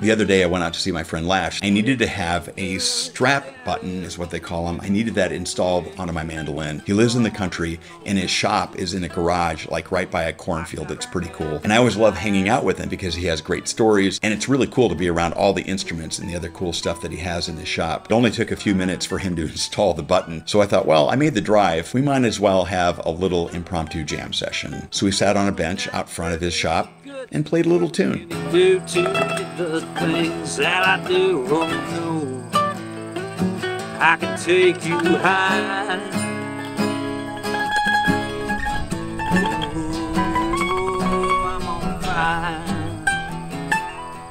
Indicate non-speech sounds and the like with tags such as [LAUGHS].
The other day I went out to see my friend Lash. I needed to have a strap button, is what they call them. I needed that installed onto my mandolin. He lives in the country and his shop is in a garage, like right by a cornfield. It's pretty cool. And I always love hanging out with him because he has great stories and it's really cool to be around all the instruments and the other cool stuff that he has in his shop. It only took a few minutes for him to [LAUGHS] install the button. So I thought, well, I made the drive. We might as well have a little impromptu jam session. So we sat on a bench out front of his shop and played a little tune do to the things that I do. Oh no, I can take you high. Oh, I'm on fire.